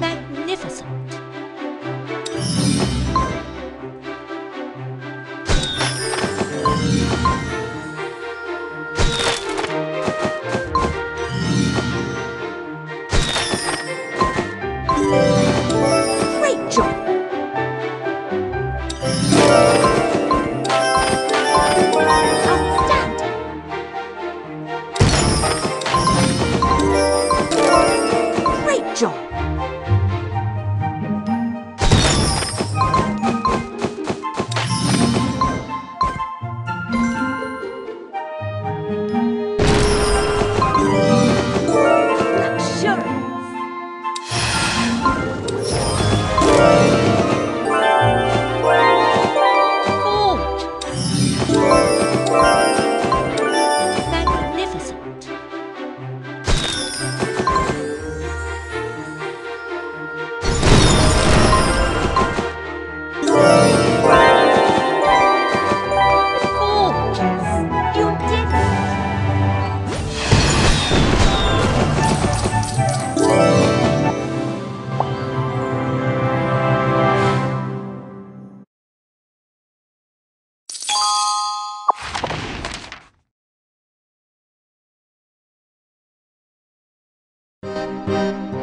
Magnificent. Great Música